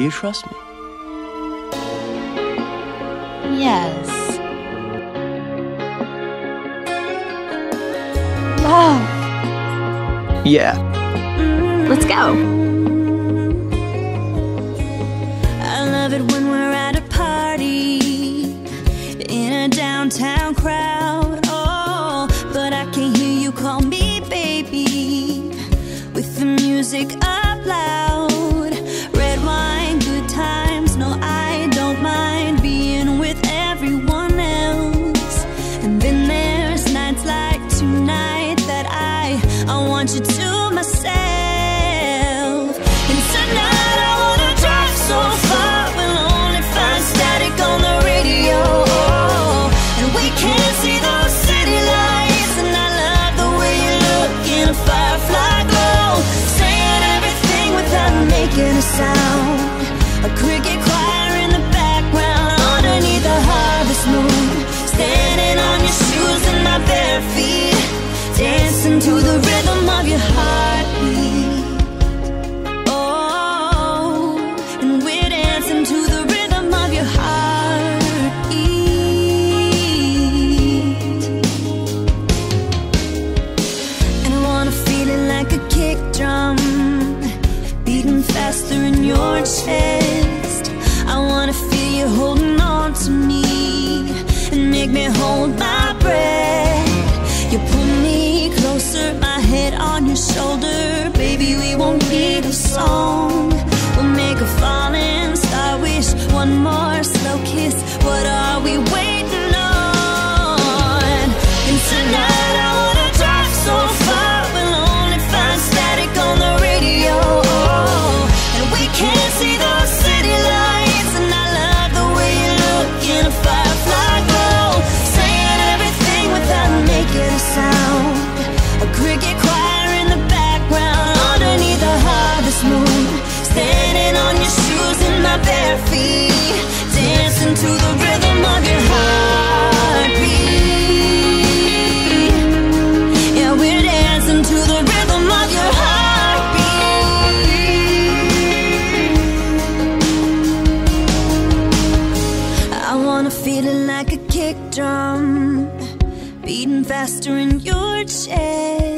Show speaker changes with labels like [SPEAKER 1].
[SPEAKER 1] Do you trust me?
[SPEAKER 2] Yes. Love.
[SPEAKER 1] Yeah.
[SPEAKER 2] Let's go.
[SPEAKER 3] I love it when we're at a party in a downtown crowd. Oh, but I can hear you call me baby with the music up loud. Want you to myself. And tonight I wanna drive so far, we'll only find static on the radio. And we can't see those city lights, and I love the way you look in a firefly glow, saying everything without making a sound. A cricket hold my breath. You pull me closer, my head on your shoulder. Baby, we won't need a song. We'll make a falling star wish. One more I wanna feel it like a kick drum, beating faster in your chest.